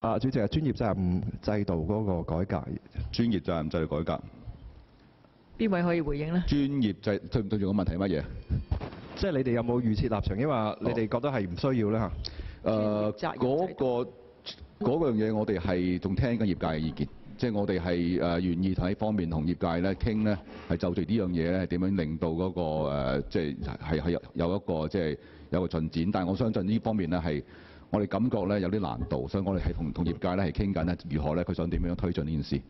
啊，主席係專業責任制度嗰個改革。專業責任制度改革。邊位可以回應呢？專業制對唔對住個問題係乜嘢？即係你哋有冇預設立場？因為你哋覺得係唔需要咧嚇。誒嗰個嗰樣嘢，我哋係仲聽緊業界嘅意見，即係我哋係誒願意喺方面同業界咧傾咧，係就住呢樣嘢咧點樣令到嗰個誒即係係係有有一個即係有個進展。但係我相信呢方面咧係我哋感覺咧有啲難度，所以我哋係同同業界咧係傾緊咧如何咧佢想點樣推進呢件事。